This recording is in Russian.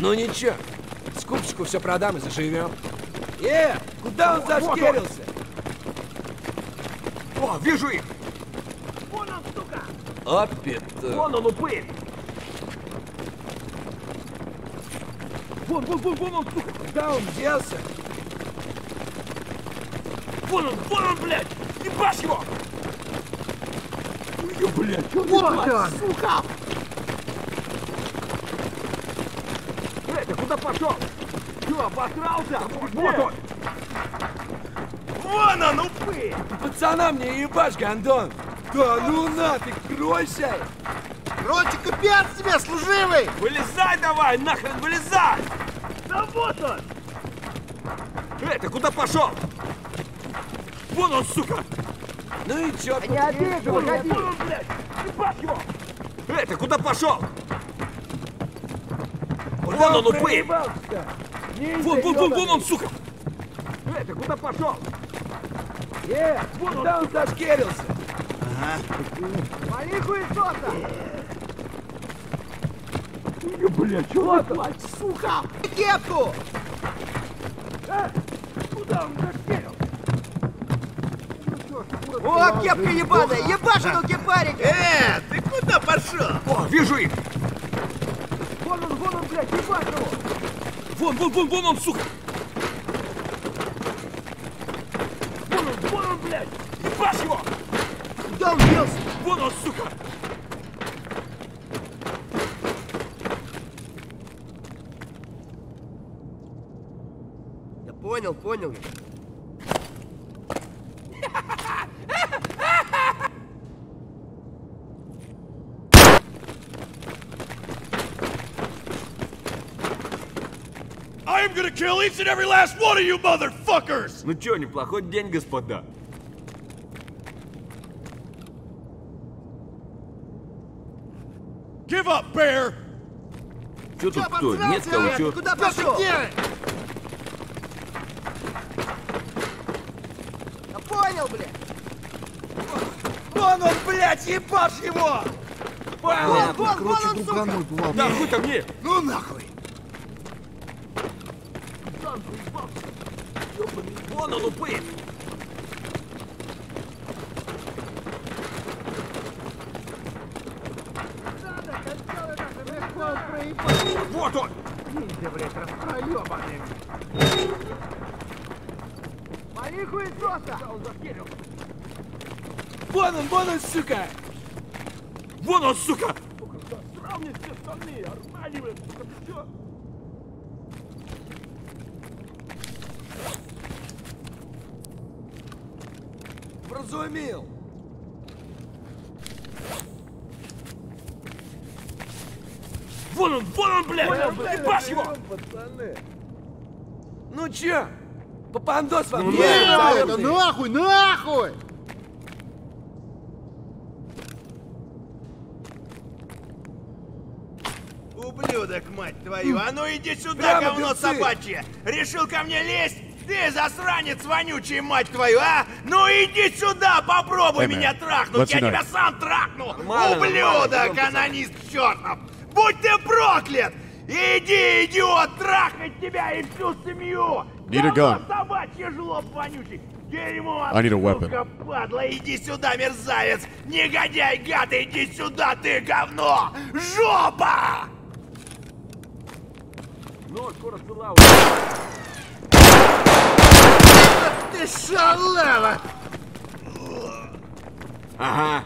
Ну ничего, скупщику все продам и заживем. Э, куда он зашкерился? О, вижу их! Вон он, сука! Опять. Вон он упырь! Вон, вон, вон, вон он, сука! Куда он делся? Вон он, вон он, блядь! Ебашь его! Ой, блядь, Вот он! сука! Эй, ты куда пошел? Чё, обосрался? Вот он! Вон он, упырь! Пацана мне ебашь, Гандон! Да ну нафиг, кройся! Короче, капец тебе, служивый! Вылезай давай, нахрен вылезай! Да вот он! Эй, ты куда пошел? Вон он, сука! Ну и чё? Не Вон он, выходи. вон он, блядь! Ебать его! Эй, ты куда пошел? Вон он, упырь! Вон, вон, вон, вон он, сука! Эй, ты куда пошел? Э, куда он зашкерился? Вали хуесоса! Блядь, чё вот он? сука! Кепку! Куда он зашкерил? О, кепка ебаная! Ебашь эту кепарика! Э, ты куда пошел? О, вижу их! Вон он, вон он, блядь, ебать его! Вон, вон, вон, вон он, сука! Вон он, вон он, блядь! Ебашь его! Куда он делся? Вон он, сука! Я понял, понял. I am gonna kill each and every last one of you motherfuckers! Ну чё, неплохой день, господа. Give up, bear! Чё тут кто? Нет кого, чё? Куда пошел? Я понял, блядь! Вон он, блядь, ебашь его! Вон, вон, вон он, сука! Да хуй там мне! Ну нахуй! Вон он, упырь! Вот он! Вали хуесоса! Вон он, вон он, сука! Вон он, сука! Все остальные, арманивает, сука, ты чё? Вразумил! Вон он, вон он, блядь! Ебашь его! Ну чё? Попандос вам? Ну, Нет, это нахуй, нахуй! Ублюдок, мать твою! А ну иди сюда, Прямо говно перцы. собачье! Решил ко мне лезть? Ты засранец вонючий, мать твою, а? Ну иди сюда, попробуй Hey, меня трахнуть! Я тебя сам трахну! Нормально, Ублюдок, нормально, идём, анонист чертов! Будь ты проклят! Иди, идиот, трахать тебя и всю семью! Need a gun. собачье жлоб вонючий! Дерьмо, I need a weapon. падла, иди сюда, мерзавец! Негодяй, гад, иди сюда, ты говно! Жопа! Ну, скоро цела Ты шалава! Ага,